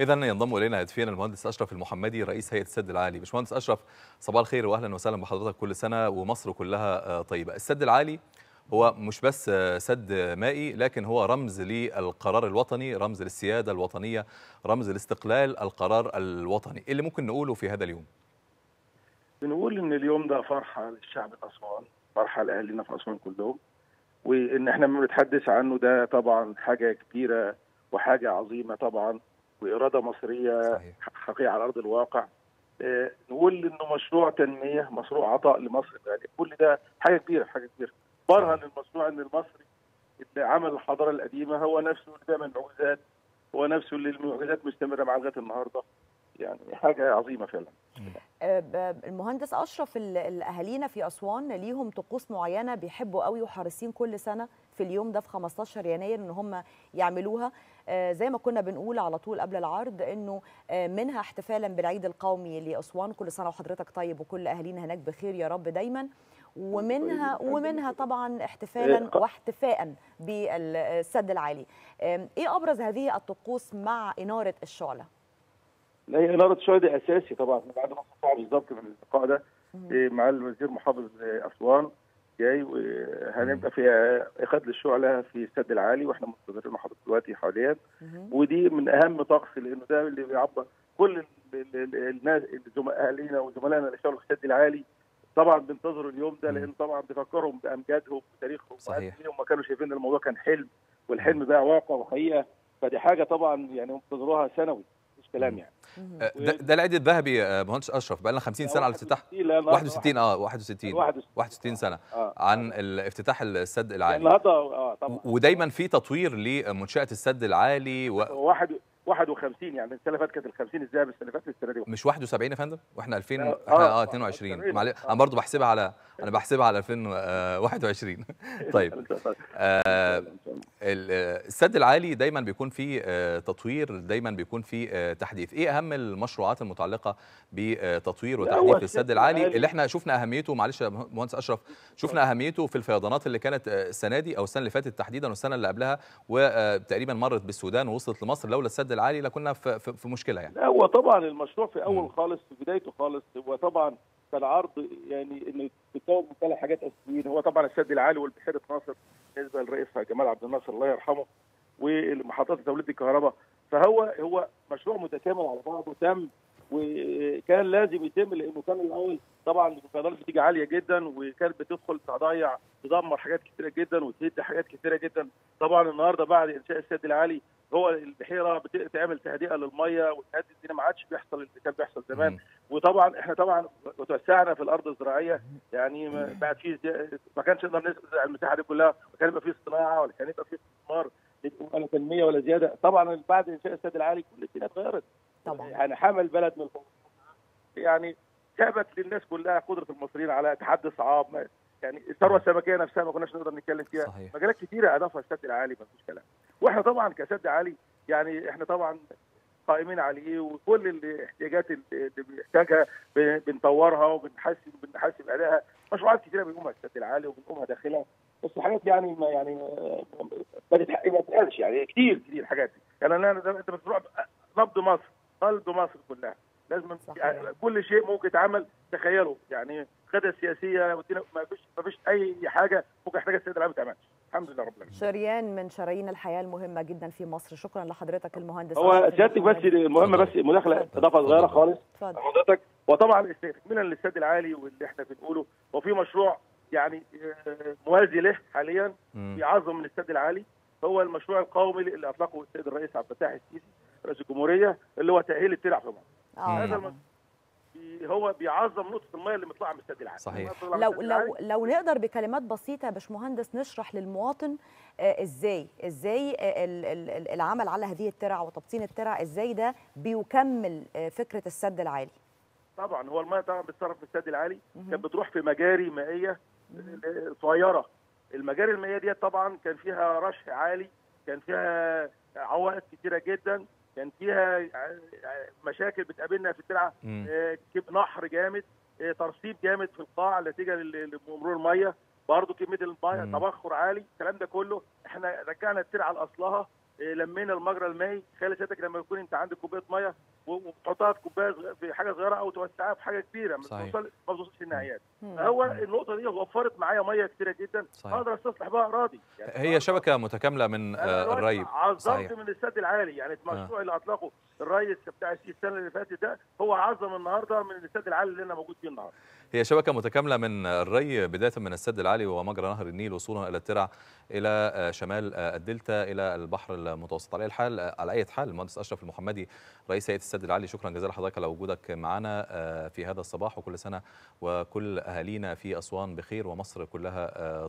اذا ينضم إلينا هاتفيا المهندس أشرف المحمدي رئيس هيئة السد العالي. باشمهندس أشرف صباح الخير واهلا وسهلا بحضرتك كل سنة ومصر كلها طيبة. السد العالي هو مش بس سد مائي لكن هو رمز للقرار الوطني رمز للسيادة الوطنية رمز لاستقلال القرار الوطني. اللي ممكن نقوله في هذا اليوم؟ بنقول إن اليوم ده فرحة للشعب الأسوان فرحة لأهالينا في أسوان كلهم وإن إحنا ما بنتحدث عنه ده طبعا حاجة كبيرة وحاجة عظيمة طبعا. وإرادة مصريه. حقيقيه على أرض الواقع. آه، نقول إنه مشروع تنمية مشروع عطاء لمصر. يعني كل ده حاجة كبيرة حاجة كبيرة. برهن المشروع إن المصري اللي عمل الحضارة القديمة هو نفسه اللي بيعمل معجزات هو نفسه اللي المعجزات مستمرة معاه لغاية النهارده. يعني حاجة عظيمة فعلا. آه، المهندس أشرف ال- الأهالينا في أسوان ليهم طقوس معينة بيحبوا قوي وحريصين كل سنة في اليوم ده في 15 يناير إن هم يعملوها. آه، زي ما كنا بنقول على طول قبل العرض إنه آه، منها احتفالا بالعيد القومي لأسوان. كل سنة وحضرتك طيب وكل أهالينا هناك بخير يا رب دايما. ومنها ومنها طبعا احتفالا واحتفاء بالسد العالي. إيه أبرز هذه الطقوس مع إنارة الشعلة؟ لا هي إنارة الشعلة دي أساسي طبعا. بعد نص ساعة بالظبط من اللقاء ده إيه، مع الوزير محافظ إيه، أسوان جاي وهنبقى في إخاذ للشعلة في السد العالي وإحنا منتظرين محافظ دلوقتي حاليا. ودي من أهم طقس لأنه ده اللي بيعبر كل ال- ال- ال- الناس الزملاء أهالينا وزملائنا اللي اشتغلوا في السد العالي. طبعا بينتظروا اليوم ده. لأن طبعا بيفكرهم بأمجادهم وتاريخهم صحيح. إيه هم كانوا شايفين الموضوع كان حلم والحلم بقى واقع وحقيقة. فدي حاجة طبعا يعني منتظروها سنوي. كلام يعني. آه، ده, ده العيد الذهبي آه، مهندس أشرف بقى لنا 50 سنة على الافتتاح. 61 آه 61 61 سنة آه عن الافتتاح السد العالي. النهارده آه طبعا. ودايما في تطوير لمنشأة السد العالي و... واحد 51 يعني السنة اللي فاتت كانت ال 50 الذهب السنة اللي فاتت السنة دي مش 71 يا فندم؟ وإحنا 2000 لا، إحنا آه آه، 22 آه، معلش. أنا برضو بحسبها على أنا بحسبها على 2021 طيب آه آه، السد العالي دايما بيكون فيه تطوير دايما بيكون فيه تحديث. إيه أهم المشروعات المتعلقة بتطوير وتحديث السد العالي؟ اللي إحنا شفنا أهميته معلش يا مهندس أشرف شفنا أهميته في الفيضانات اللي كانت السنة دي أو السنة اللي فاتت تحديدا والسنة اللي قبلها وتقريبا مرت بالسودان ووصلت لمصر لولا السد العالي لكنا في, في, مشكلة يعني. هو طبعا المشروع في. أول خالص في بدايته خالص هو طبعا كان عرض يعني إنه بيتكون من ثلاث حاجات اساسيين هو طبعا السد العالي والبحيرة ناصر بالنسبة للرئيس جمال عبد الناصر الله يرحمه ومحطات توليد الكهرباء فهو هو مشروع متكامل على بعضه تم وكان لازم يتم لأنه كان الأول طبعا الفيضانات بتيجي عالية جدا وكانت بتدخل تضيع تدمر حاجات كثيره جدا وتهد حاجات كثيره جدا. طبعا النهارده بعد إنشاء السد العالي هو البحيره بتعمل تهدئة للمية وتهدي الدنيا ما عادش بيحصل اللي كان بيحصل زمان. مم. وطبعا إحنا طبعا وتوسعنا في الأرض الزراعية يعني ما بعد في ما كانش نقدر نزرع المساحة دي كلها وكان يبقى في صناعة ولا كان يبقى في استثمار ولا تنميه ولا زيادة. طبعا بعد إنشاء السد العالي كل الدنيا اتغيرت. طبعا. يعني حمل البلد من الفوق يعني ثبت للناس كلها قدرة المصريين على تحدي صعاب يعني الثروة السمكية نفسها ما كناش نقدر نتكلم فيها. صحيح. مجالات كثيره أضافها السد العالي ما فيش كلام. وإحنا طبعا كسد عالي يعني إحنا طبعا قائمين عليه وكل الاحتياجات اللي بنحتاجها بنطورها وبنحسن بنحسن أدائها. مشروعات كثيره بنقومها السد العالي وبنقومها داخلها. بس حاجات يعني ما يعني ما ما تتح- ما تتقالش يعني. كتير كتير حاجات يعني أنا أنت بتروح نبض مصر قلب مصر كلها. لازم. يعني كل شيء ممكن يتعمل تخيلوا يعني القياده السياسيه ما فيش ما فيش أي حاجة ممكن يحتاجها السيد العام ما تعملش الحمد لله رب العالمين شريان من شرايين الحياة المهمة جدا في مصر شكرا لحضرتك المهندس هو سيادتك بس المحمدي. المهم بس مداخلة. إضافة صغيرة. خالص اتفضل حضرتك وطبعا تكميلا للسد العالي واللي إحنا بنقوله وفي مشروع يعني آه، موازي له حاليا. بيعظم من السد العالي هو المشروع القومي اللي أطلقه السيد الرئيس عبد الفتاح السيسي رئيس الجمهورية اللي هو تأهيل الترع في مصر هذا. المشروع بي- هو بيعظم نقطة الميه اللي مطلعه من السد العالي. صحيح. لو لو لو نقدر بكلمات بسيطة يا باشمهندس نشرح للمواطن آه، إزاي إزاي آه، ال- ال- ال- العمل على هذه الترع وتبطين الترع إزاي ده بيكمل آه، فكرة السد العالي. طبعا هو الميه طبعا بتتصرف في السد العالي. كانت بتروح في مجاري مائية صغيرة. المجاري المائية دي طبعا كان فيها رشح عالي كان فيها عوائق كتيرة جدا. كان فيها مشاكل بتقابلنا في الترعه. آه، نحر جامد. آه، ترسيب جامد في القاع نتيجة لمرور المية. برضه كمية الميه. تبخر عالي. الكلام ده كله إحنا رجعنا الترعه لأصلها. لمينا المجرى المائي. تخيل سيادتك لما يكون انت عندك كوباية مية و- وبتحطها في كوبايه في حاجة صغيرة أو توسعها في حاجة كبيرة ما. بتوصل ما بتوصلش النهايات. فهو النقطة دي وفرت معايا مية كتيرة جدا صحيح. أقدر أستصلح بها أراضي. يعني هي شبكة متكاملة من آه، الري. عظمت من السد العالي. يعني المشروع اللي أطلقه الرئيس بتاع السنة اللي فاتت ده هو عظم النهارده من السد العالي اللي أنا موجود فيه النهارده. هي شبكة متكاملة من الري بداية من السد العالي ومجرى نهر النيل وصولا إلى الترع إلى آه، شمال آه، الدلتا إلى البحر المتوسط. على أي حال على أي حال المهندس أشرف المحمدي رئيس هيئة السد العالي شكرا جزيلا لحضرتك على وجودك معنا آه، في هذا الصباح وكل سنة وكل أهالينا في أسوان بخير ومصر كلها آه،